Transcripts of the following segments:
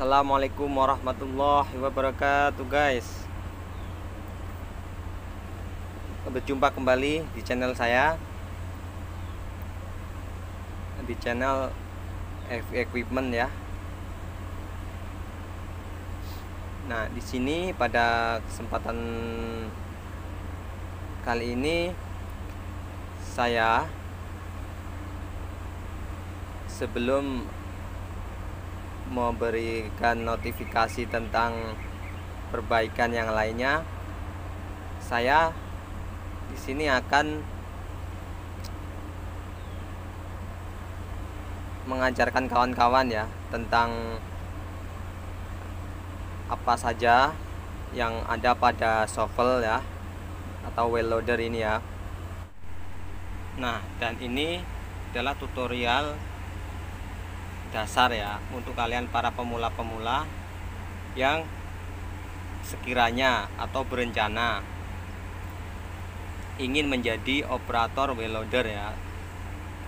Assalamualaikum warahmatullahi wabarakatuh guys. Berjumpa kembali di channel saya. Di channel Equipment ya. Nah di sini pada kesempatan kali ini Saya Sebelum memberikan notifikasi tentang perbaikan yang lainnya saya di sini akan mengajarkan kawan-kawan ya tentang apa saja yang ada pada shovel ya atau well loader ini ya. Nah dan ini adalah tutorial dasar ya untuk kalian para pemula-pemula yang sekiranya atau berencana ingin menjadi operator wheel loader ya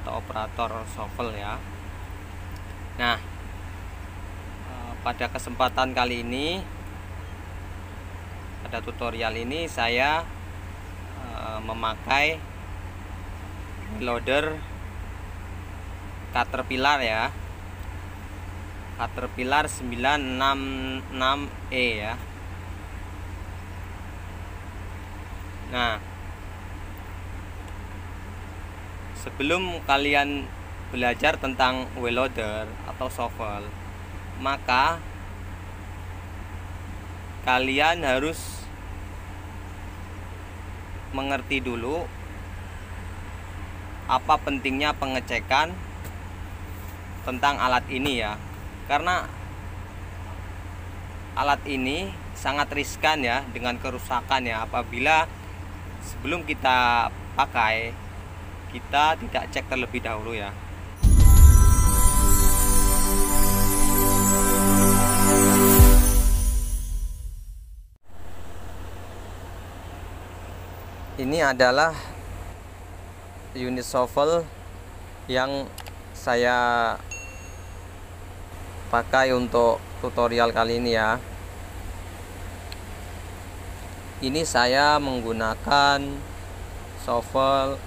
atau operator shovel ya. Nah eh, pada kesempatan kali ini pada tutorial ini saya eh, memakai loader Caterpillar ya Caterpillar 966E ya. Nah Sebelum kalian belajar tentang wheel loader atau shovel Maka Kalian harus Mengerti dulu Apa pentingnya pengecekan Tentang alat ini ya karena alat ini sangat riskan ya dengan kerusakan ya. Apabila sebelum kita pakai kita tidak cek terlebih dahulu ya. Ini adalah unit shovel yang saya pakai untuk tutorial kali ini ya. Ini saya menggunakan shovel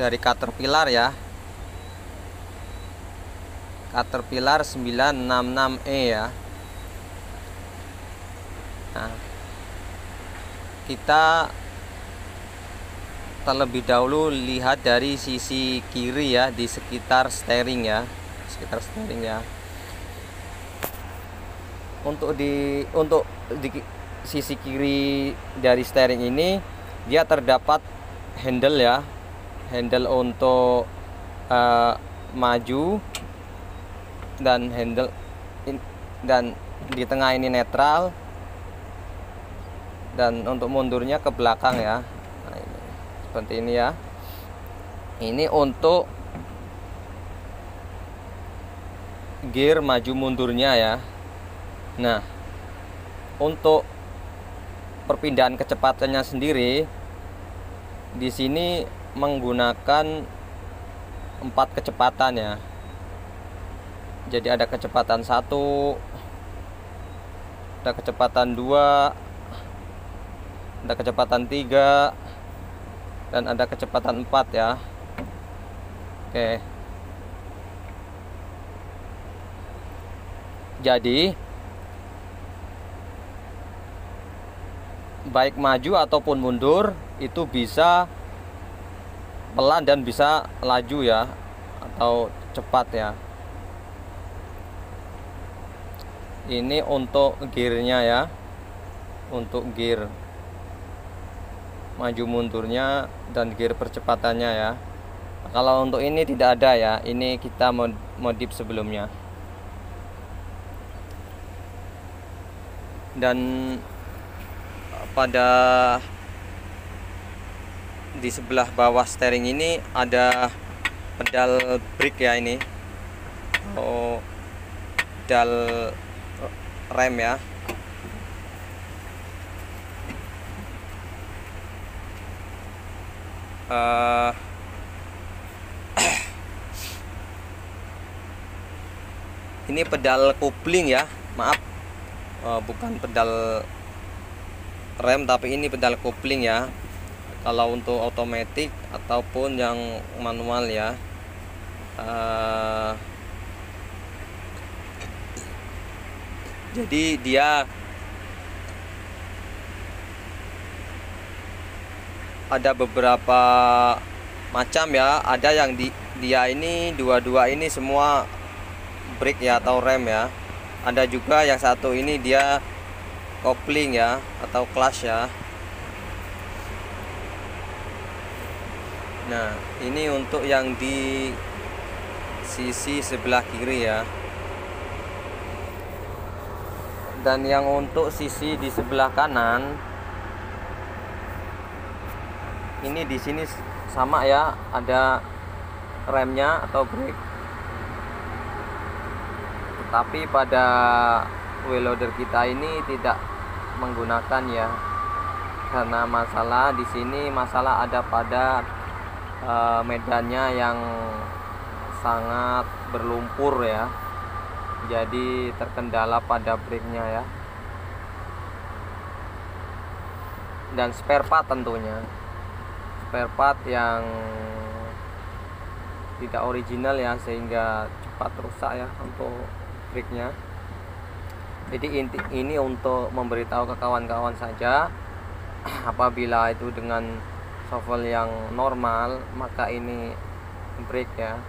dari Caterpillar ya. Caterpillar 966E ya. Nah kita terlebih dahulu lihat dari sisi kiri ya di sekitar steering ya sekitar steering ya untuk di untuk di sisi kiri dari steering ini dia terdapat handle ya. Handle untuk uh, maju dan handle in, dan di tengah ini netral. Dan untuk mundurnya ke belakang ya. Nah, ini, seperti ini ya. Ini untuk gear maju mundurnya ya. Nah untuk perpindahan kecepatannya sendiri di sini menggunakan empat kecepatan ya. Jadi ada kecepatan satu ada kecepatan dua ada kecepatan tiga dan ada kecepatan empat ya. Oke Jadi baik maju ataupun mundur itu bisa pelan dan bisa laju ya atau cepat ya. Ini untuk gearnya ya. Untuk gear maju mundurnya dan gear percepatannya ya. Kalau untuk ini tidak ada ya. Ini kita modif sebelumnya. Dan pada di sebelah bawah steering ini ada pedal brake ya ini. Oh pedal rem ya. Uh, ini pedal kopling ya maaf uh, bukan pedal rem tapi ini pedal kopling ya. Kalau untuk otomatis ataupun yang manual ya. Uh, jadi dia ada beberapa macam ya. Ada yang di dia ini dua-dua ini semua brake ya atau rem ya ada juga yang satu ini dia kopling ya atau clutch ya. Nah ini untuk yang di sisi sebelah kiri ya. Dan yang untuk sisi di sebelah kanan ini di sini sama ya ada remnya atau brake tetapi pada wheel loader kita ini tidak menggunakan ya. Karena masalah di sini masalah ada pada uh, medannya yang sangat berlumpur ya. Jadi terkendala pada brake-nya ya. Dan spare part tentunya. Spare part yang tidak original ya sehingga cepat rusak ya untuk brake-nya jadi inti ini untuk memberitahu ke kawan-kawan saja apabila itu dengan shovel yang normal maka ini brake ya.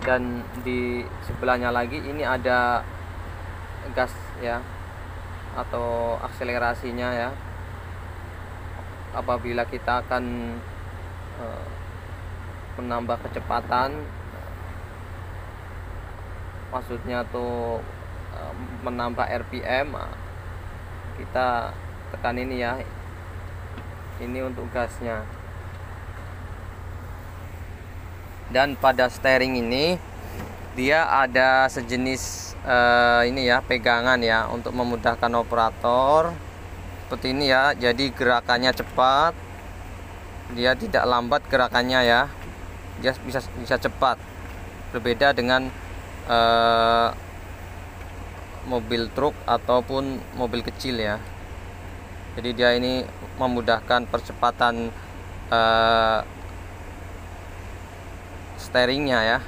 Dan di sebelahnya lagi ini ada gas ya atau akselerasinya ya. Apabila kita akan uh, menambah kecepatan maksudnya tuh menambah RPM ah, kita tekan ini ya. Ini untuk gasnya. Dan pada steering ini dia ada sejenis uh, ini ya pegangan ya untuk memudahkan operator. Seperti ini ya jadi gerakannya cepat. Dia tidak lambat gerakannya ya. Dia bisa bisa cepat. Berbeda dengan uh, mobil truk ataupun mobil kecil ya. Jadi dia ini memudahkan percepatan uh, steeringnya ya.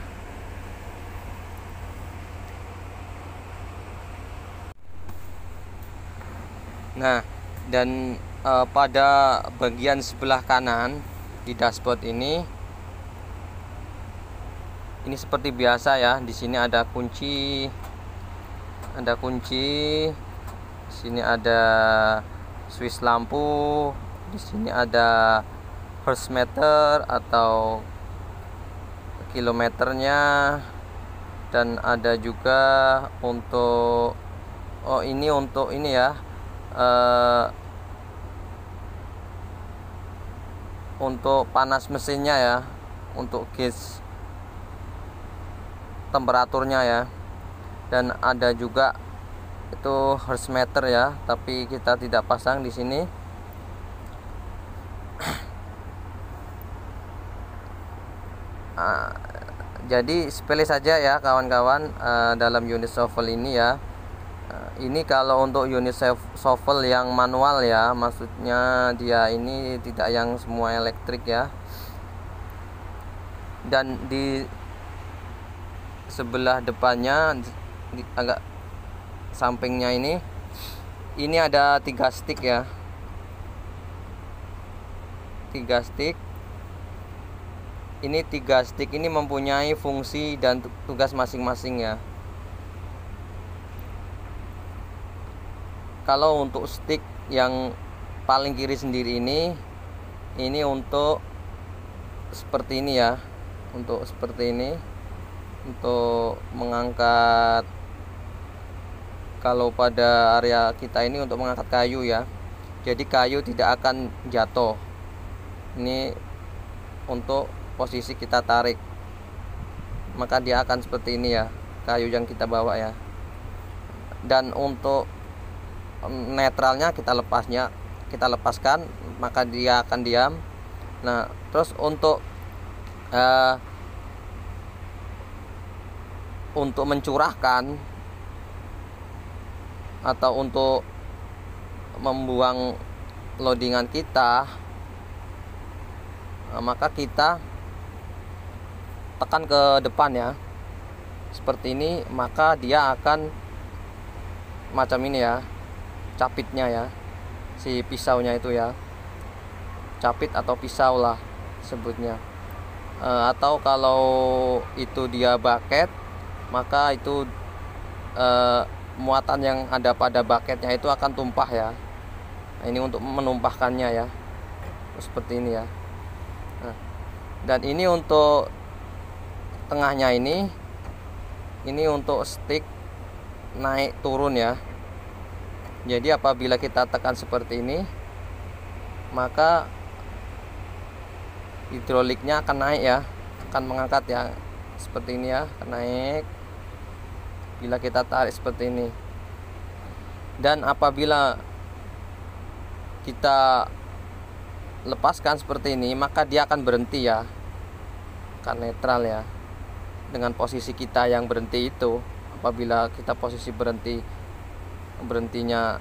Nah dan uh, pada bagian sebelah kanan di dashboard ini ini seperti biasa ya di sini ada kunci ada kunci di sini ada switch lampu di sini ada horse meter atau kilometernya dan ada juga untuk oh ini untuk ini ya uh, untuk panas mesinnya ya untuk gauge temperaturnya ya. Dan ada juga itu hertz meter ya tapi kita tidak pasang di sini. Ah, jadi sepele saja ya kawan-kawan uh, dalam unit shovel ini ya. Uh, ini kalau untuk unit shovel yang manual ya maksudnya dia ini tidak yang semua elektrik ya. Dan di sebelah depannya agak sampingnya ini. Ini ada tiga stick ya. Tiga stick. Ini tiga stick ini mempunyai fungsi dan tugas masing-masing ya. Kalau untuk stick yang paling kiri sendiri ini ini untuk seperti ini ya. Untuk seperti ini untuk mengangkat kalau pada area kita ini untuk mengangkat kayu ya. Jadi kayu tidak akan jatuh. Ini untuk posisi kita tarik. Maka dia akan seperti ini ya kayu yang kita bawa ya. Dan untuk netralnya kita lepasnya kita lepaskan maka dia akan diam. Nah terus untuk uh, untuk mencurahkan atau untuk membuang loadingan kita nah, maka kita tekan ke depan ya. Seperti ini maka dia akan macam ini ya capitnya ya si pisaunya itu ya. Capit atau pisau lah sebutnya. E, atau kalau itu dia bucket maka itu e, muatan yang ada pada bucketnya itu akan tumpah ya. Nah, ini untuk menumpahkannya ya. Seperti ini ya. Nah, dan ini untuk tengahnya ini ini untuk stick naik turun ya. Jadi apabila kita tekan seperti ini maka hidroliknya akan naik ya akan mengangkat ya. Seperti ini ya akan naik bila kita tarik seperti ini. Dan apabila kita lepaskan seperti ini maka dia akan berhenti ya. Akan netral ya. Dengan posisi kita yang berhenti itu apabila kita posisi berhenti berhentinya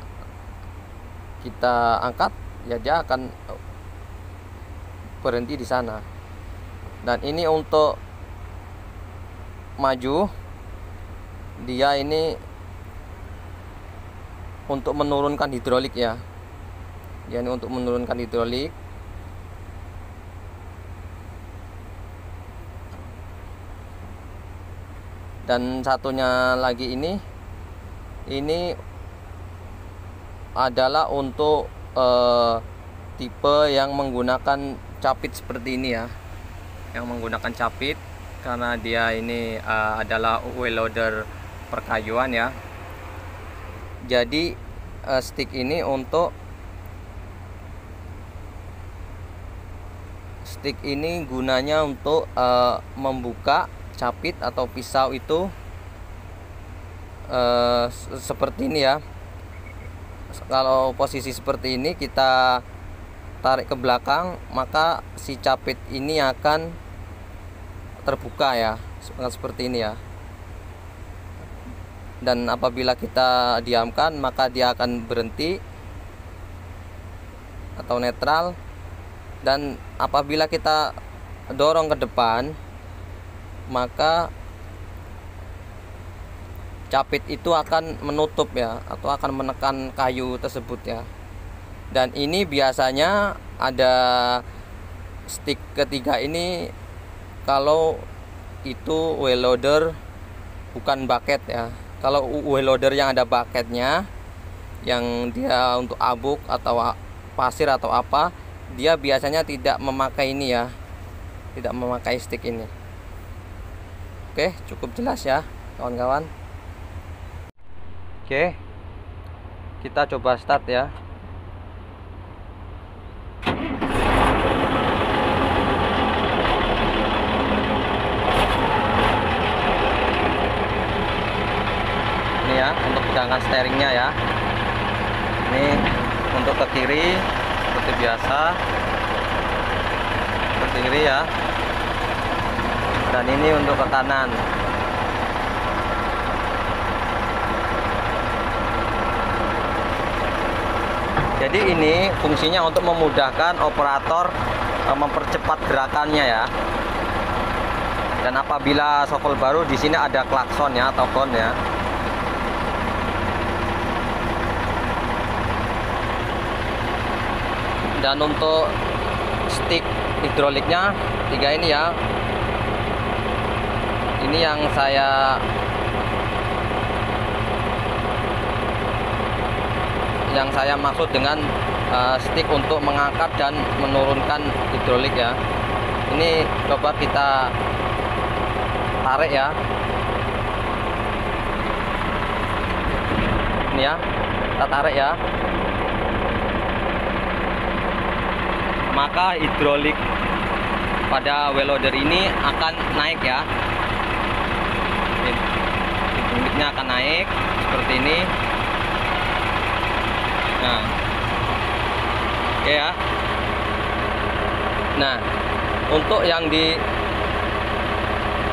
kita angkat ya dia akan berhenti di sana. Dan ini untuk maju dia ini untuk menurunkan hidrolik ya. Dia ini untuk menurunkan hidrolik. Dan satunya lagi ini ini adalah untuk uh, tipe yang menggunakan capit seperti ini ya. Yang menggunakan capit karena dia ini uh, adalah wheel loader perkayuan ya. Jadi uh, stick ini untuk stick ini gunanya untuk uh, membuka capit atau pisau itu eh, seperti ini ya. Kalau posisi seperti ini kita tarik ke belakang maka si capit ini akan terbuka ya seperti ini ya dan apabila kita diamkan maka dia akan berhenti atau netral. Dan apabila kita dorong ke depan maka capit itu akan menutup ya atau akan menekan kayu tersebut ya. Dan ini biasanya ada stick ketiga ini kalau itu wheel loader bukan bucket ya kalau wheel loader yang ada bucketnya yang dia untuk abuk atau pasir atau apa dia biasanya tidak memakai ini ya tidak memakai stick ini Oke, cukup jelas ya, kawan-kawan. Oke, kita coba start ya. Ini pegangan steeringnya ya. Ini untuk ke kiri seperti biasa. Ke kiri ya dan ini untuk ke kanan jadi ini fungsinya untuk memudahkan operator eh, mempercepat gerakannya ya dan apabila sokol baru di sini ada klakson ya atau kon ya dan untuk stick hidroliknya tiga ini ya. Ini yang saya yang saya maksud dengan uh, stick untuk mengangkat dan menurunkan hidrolik ya. Ini coba kita tarik ya. Ini ya kita tarik ya maka hidrolik pada well loader ini akan naik ya. Unitnya akan naik seperti ini. Nah. Oke ya. Nah untuk yang di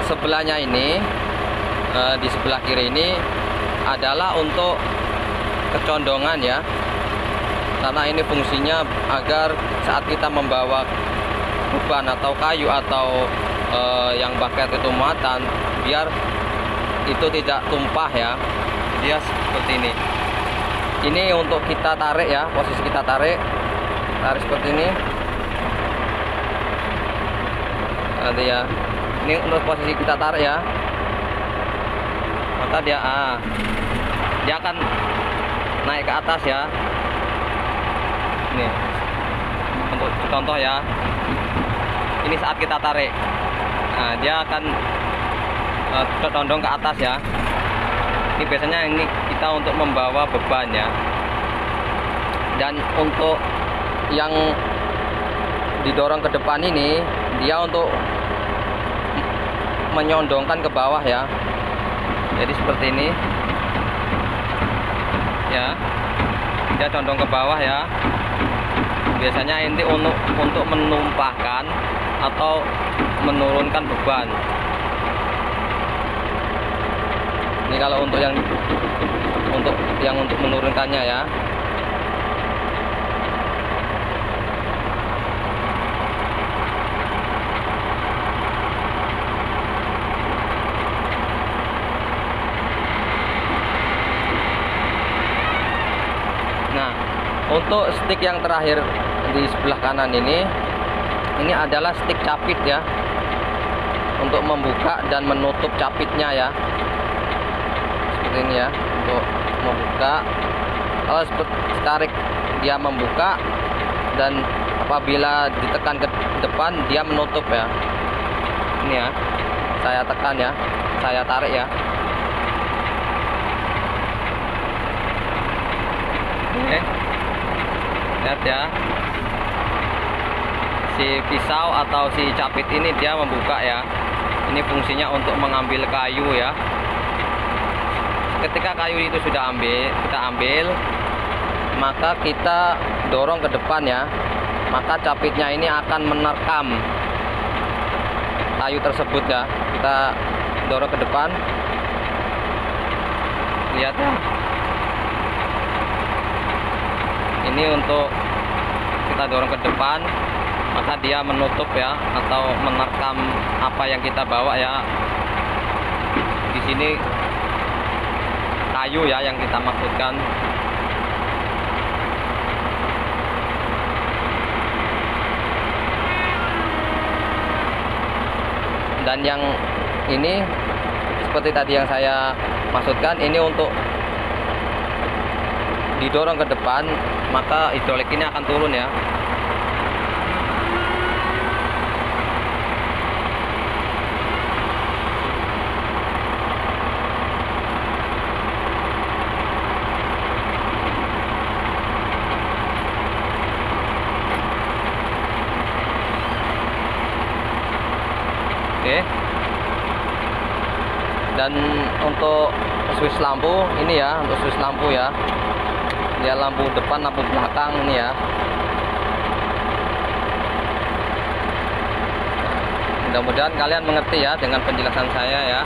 sebelahnya ini uh, di sebelah kiri ini adalah untuk kecondongan ya karena ini fungsinya agar saat kita membawa beban atau kayu atau uh, yang baket itu muatan biar itu tidak tumpah ya. Dia seperti ini. Ini untuk kita tarik ya posisi kita tarik. Tarik seperti ini. Nanti ya. Ini untuk posisi kita tarik ya. Maka dia ah. Dia akan naik ke atas ya ini untuk contoh ya. Ini saat kita tarik. Nah dia akan uh, ke atas ya. Ini biasanya ini kita untuk membawa beban ya. Dan untuk yang didorong ke depan ini dia untuk menyondongkan ke bawah ya. Jadi seperti ini. Ya. Dia condong ke bawah ya biasanya inti untuk untuk menumpahkan atau menurunkan beban. Ini kalau untuk yang untuk yang untuk menurunkannya ya. Nah, untuk stick yang terakhir di sebelah kanan ini, ini adalah stick capit ya, untuk membuka dan menutup capitnya ya. Seperti ini ya untuk membuka. Kalau tarik dia membuka. Dan apabila ditekan ke depan dia menutup ya. Ini ya saya tekan ya. Saya tarik ya. Oke. Lihat ya si pisau atau si capit ini dia membuka ya. Ini fungsinya untuk mengambil kayu ya. Ketika kayu itu sudah ambil kita ambil maka kita dorong ke depan ya. Maka capitnya ini akan menerkam kayu tersebut ya. Kita dorong ke depan. Lihat ya. Ini untuk kita dorong ke depan maka dia menutup ya atau menerkam apa yang kita bawa ya. Di sini kayu ya yang kita maksudkan. Dan yang ini seperti tadi yang saya maksudkan ini untuk didorong ke depan maka hidrolik ini akan turun ya Oke. Dan untuk switch lampu ini ya, untuk switch lampu ya. Dia lampu depan, lampu belakang ini ya. Mudah-mudahan kalian mengerti ya dengan penjelasan saya ya.